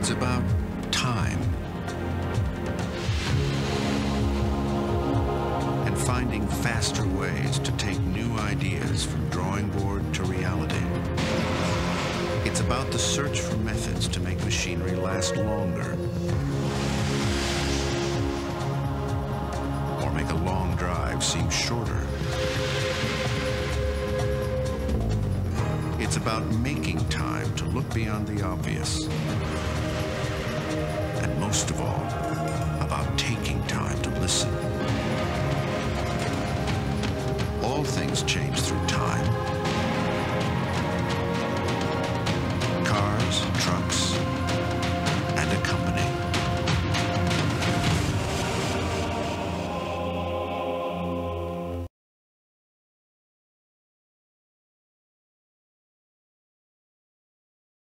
It's about time. And finding faster ways to take new ideas from drawing board to reality. It's about the search for methods to make machinery last longer. Or make a long drive seem shorter. It's about making time to look beyond the obvious. Most of all,